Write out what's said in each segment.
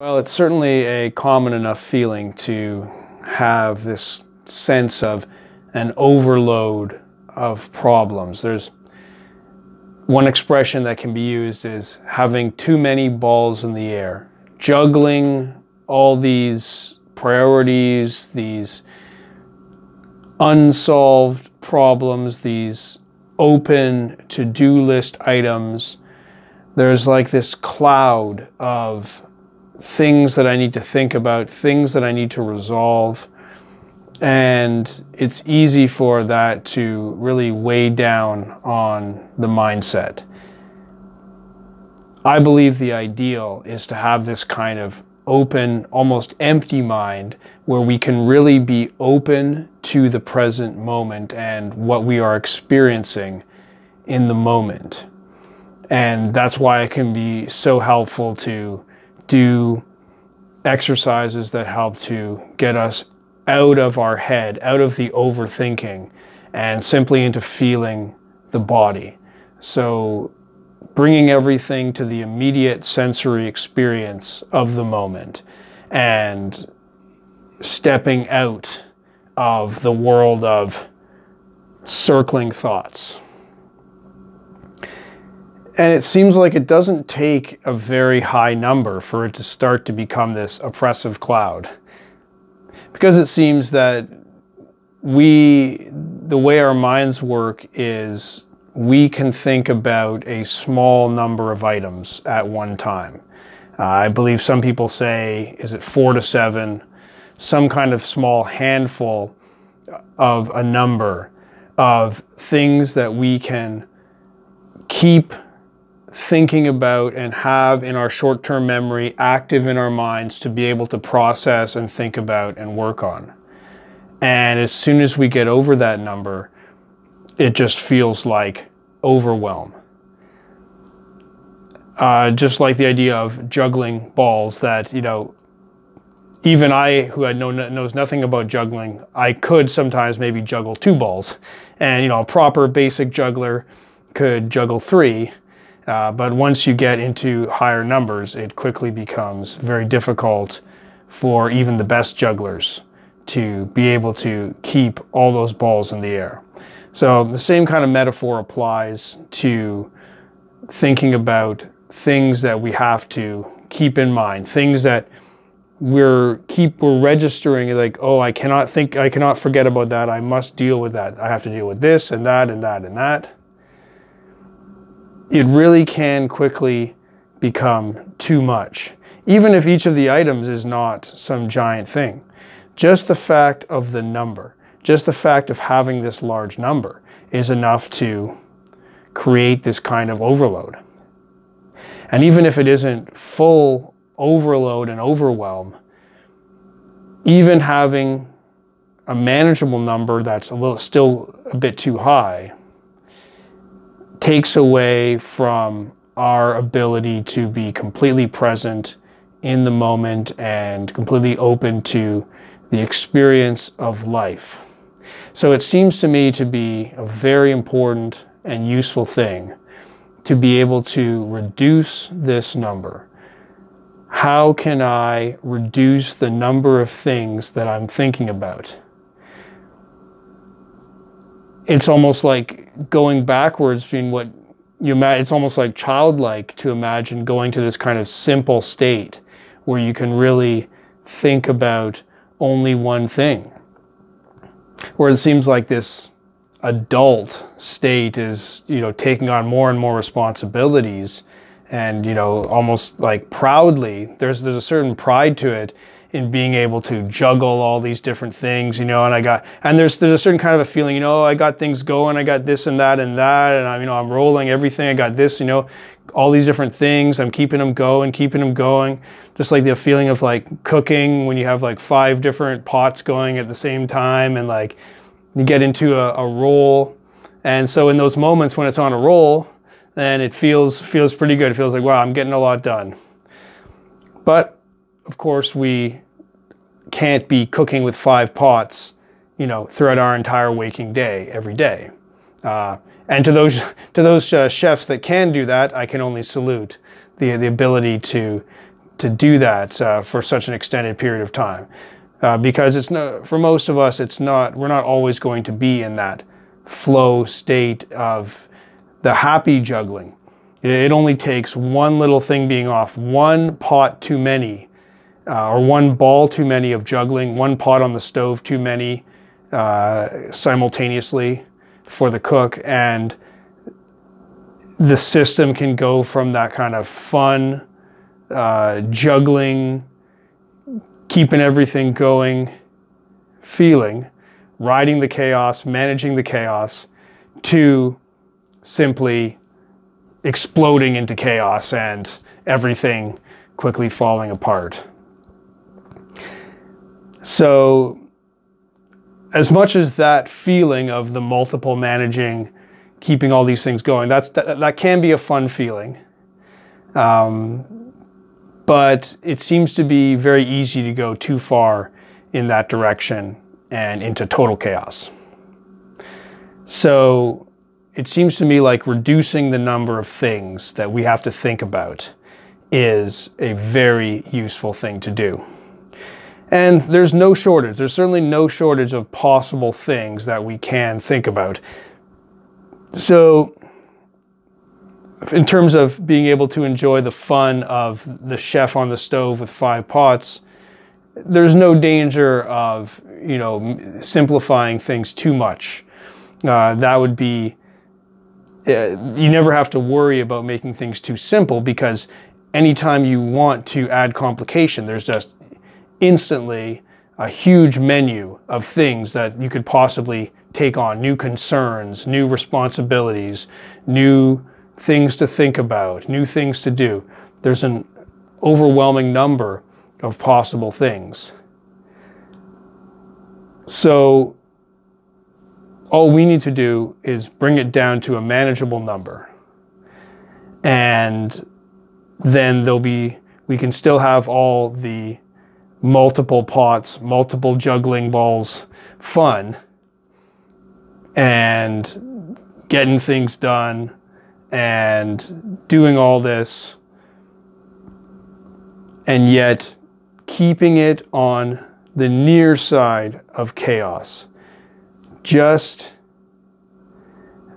Well, it's certainly a common enough feeling to have this sense of an overload of problems. There's one expression that can be used is having too many balls in the air, juggling all these priorities, these unsolved problems, these open to-do list items. There's like this cloud of things that I need to think about, things that I need to resolve. And it's easy for that to really weigh down on the mindset. I believe the ideal is to have this kind of open, almost empty mind where we can really be open to the present moment and what we are experiencing in the moment. And that's why it can be so helpful to do exercises that help to get us out of our head, out of the overthinking, and simply into feeling the body. So, bringing everything to the immediate sensory experience of the moment and stepping out of the world of circling thoughts. And it seems like it doesn't take a very high number for it to start to become this oppressive cloud. Because it seems that we, the way our minds work is we can think about a small number of items at one time. Uh, I believe some people say, is it four to seven? Some kind of small handful of a number of things that we can keep thinking about and have in our short term memory active in our minds to be able to process and think about and work on. And as soon as we get over that number, it just feels like overwhelm. Uh, just like the idea of juggling balls that, you know, even I, who I know knows nothing about juggling, I could sometimes maybe juggle two balls. And, you know, a proper basic juggler could juggle three uh, but once you get into higher numbers, it quickly becomes very difficult for even the best jugglers to be able to keep all those balls in the air. So the same kind of metaphor applies to thinking about things that we have to keep in mind, things that we're keep we're registering like oh I cannot think I cannot forget about that. I must deal with that. I have to deal with this and that and that and that it really can quickly become too much, even if each of the items is not some giant thing. Just the fact of the number, just the fact of having this large number is enough to create this kind of overload. And even if it isn't full overload and overwhelm, even having a manageable number that's a little still a bit too high takes away from our ability to be completely present in the moment and completely open to the experience of life. So it seems to me to be a very important and useful thing to be able to reduce this number. How can I reduce the number of things that I'm thinking about? it's almost like going backwards between what you imagine. It's almost like childlike to imagine going to this kind of simple state where you can really think about only one thing. Where it seems like this adult state is, you know, taking on more and more responsibilities and, you know, almost like proudly, there's, there's a certain pride to it in being able to juggle all these different things, you know, and I got, and there's, there's a certain kind of a feeling, you know, oh, I got things going, I got this and that and that, and I'm, you know, I'm rolling everything, I got this, you know, all these different things, I'm keeping them going, keeping them going, just like the feeling of like cooking when you have like five different pots going at the same time and like you get into a, a roll. And so in those moments when it's on a roll, then it feels, feels pretty good. It feels like, wow, I'm getting a lot done. But of course, we can't be cooking with five pots, you know, throughout our entire waking day, every day. Uh, and to those to those uh, chefs that can do that, I can only salute the the ability to to do that uh, for such an extended period of time. Uh, because it's not, for most of us, it's not, we're not always going to be in that flow state of the happy juggling. It only takes one little thing being off, one pot too many, uh, or one ball too many of juggling, one pot on the stove too many uh, simultaneously for the cook, and the system can go from that kind of fun, uh, juggling, keeping everything going feeling, riding the chaos, managing the chaos, to simply exploding into chaos and everything quickly falling apart. So, as much as that feeling of the multiple managing, keeping all these things going, that's that, that can be a fun feeling. Um, but it seems to be very easy to go too far in that direction and into total chaos. So it seems to me like reducing the number of things that we have to think about is a very useful thing to do. And there's no shortage. There's certainly no shortage of possible things that we can think about. So, in terms of being able to enjoy the fun of the chef on the stove with five pots, there's no danger of, you know, simplifying things too much. Uh, that would be uh, you never have to worry about making things too simple because anytime you want to add complication, there's just instantly a huge menu of things that you could possibly take on new concerns, new responsibilities, new things to think about, new things to do. There's an overwhelming number of possible things. So all we need to do is bring it down to a manageable number. And then there'll be, we can still have all the multiple pots, multiple juggling balls fun and getting things done and doing all this and yet keeping it on the near side of chaos. Just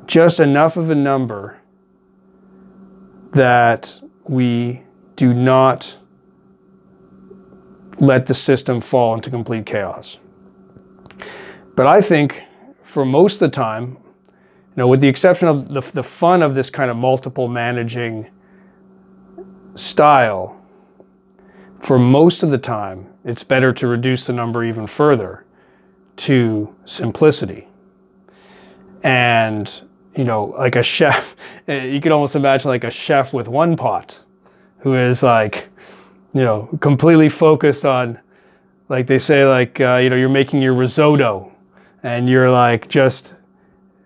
just enough of a number that we do not let the system fall into complete chaos. But I think for most of the time, you know, with the exception of the, the fun of this kind of multiple managing style, for most of the time, it's better to reduce the number even further to simplicity. And, you know, like a chef, you could almost imagine like a chef with one pot who is like, you know, completely focused on, like they say, like, uh, you know, you're making your risotto and you're like just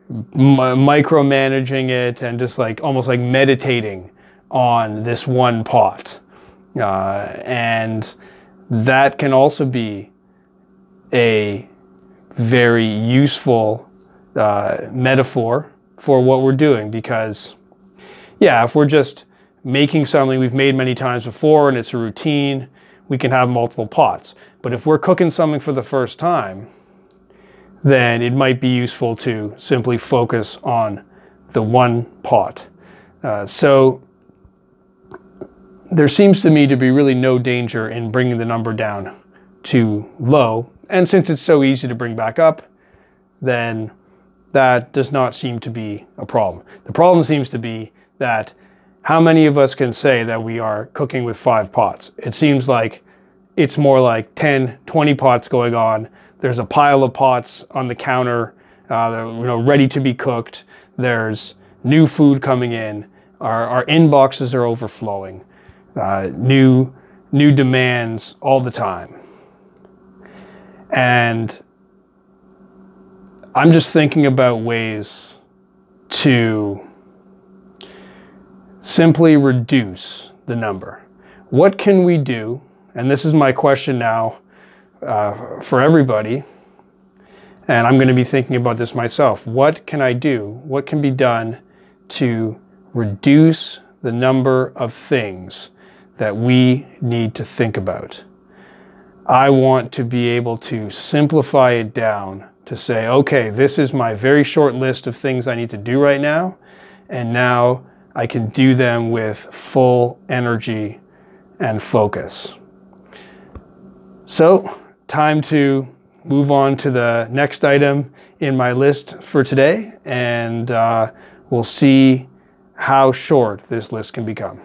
micromanaging it and just like almost like meditating on this one pot. Uh, and that can also be a very useful uh, metaphor for what we're doing because, yeah, if we're just making something we've made many times before and it's a routine, we can have multiple pots. But if we're cooking something for the first time, then it might be useful to simply focus on the one pot. Uh, so there seems to me to be really no danger in bringing the number down too low and since it's so easy to bring back up, then that does not seem to be a problem. The problem seems to be that how many of us can say that we are cooking with five pots? It seems like it's more like 10, 20 pots going on. There's a pile of pots on the counter, uh, you know, ready to be cooked. There's new food coming in. Our, our inboxes are overflowing. Uh, new, new demands all the time. And I'm just thinking about ways to simply reduce the number. What can we do? And this is my question now uh, for everybody. And I'm going to be thinking about this myself. What can I do? What can be done to reduce the number of things that we need to think about. I want to be able to simplify it down to say, okay, this is my very short list of things I need to do right now. And now I can do them with full energy and focus. So, time to move on to the next item in my list for today, and uh, we'll see how short this list can become.